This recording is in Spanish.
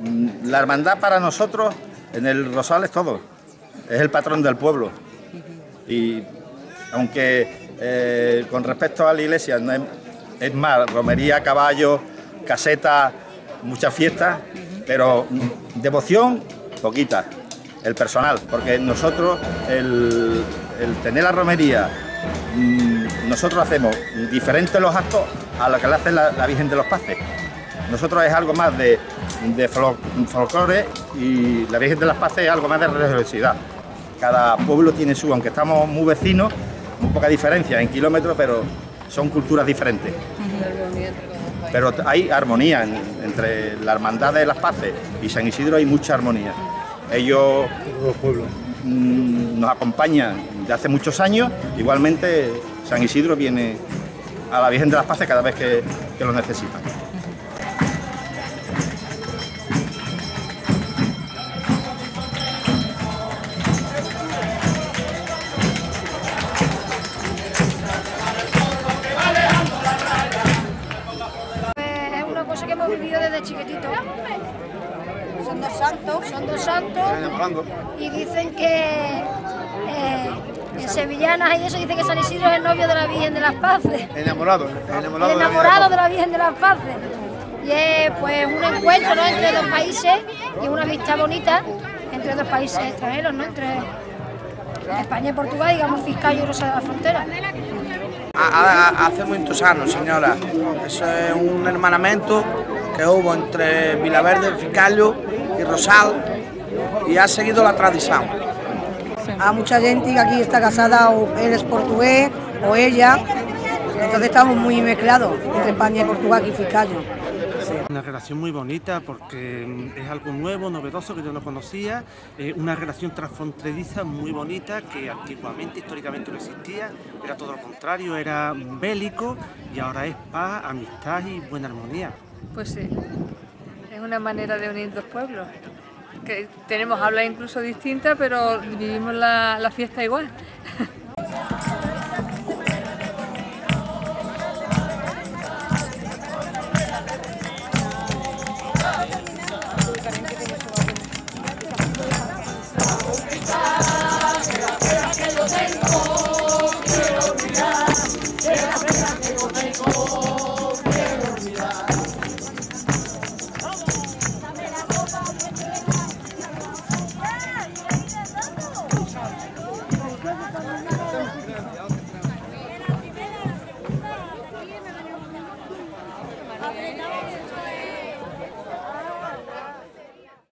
mm, la hermandad para nosotros en el Rosal es todo, es el patrón del pueblo. Y aunque eh, con respecto a la iglesia es, es más, romería, caballo, caseta, muchas fiestas, pero mm, devoción, poquita. El personal, porque nosotros, el, el tener la romería, mm, nosotros hacemos diferentes los actos a lo que le hace la, la Virgen de los Paces. Nosotros es algo más de, de fol- folclore y la Virgen de las Paces es algo más de religiosidad. Cada pueblo tiene su, aunque estamos muy vecinos, muy poca diferencia en kilómetros, pero son culturas diferentes. Pero hay armonía en- entre la Hermandad de las Paces y San Isidro, hay mucha armonía. Ellos mm, nos acompañan de hace muchos años, igualmente San Isidro viene a la Virgen de las Paces cada vez que, que lo necesitan. Vivido desde chiquitito. Son dos santos. Son dos santos y dicen que eh, en sevillanas y eso dicen que San Isidro es el novio de la Virgen de las Paces. Enamorado, El enamorado de la Virgen de las Paces. Y es pues un encuentro ¿no? entre dos países y una amistad bonita entre dos países extranjeros, ¿no? entre España y Portugal, digamos, fiscal y Rosa de la Frontera. A- a- hace muchos años, señora. Eso es un hermanamiento que hubo entre Vilaverde, Ficallo y Rosal y ha seguido la tradición. Hay mucha gente que aquí está casada o él es portugués o ella. Entonces estamos muy mezclados entre España y Portugal aquí Fiscallo. Una relación muy bonita porque mm, es algo nuevo, novedoso que yo no conocía, eh, una relación transfronteriza muy bonita que antiguamente, históricamente no existía, era todo lo contrario, era bélico y ahora es paz, amistad y buena armonía. Pues sí, es una manera de unir dos pueblos. Que tenemos habla incluso distinta, pero vivimos la, la fiesta igual. Gracias.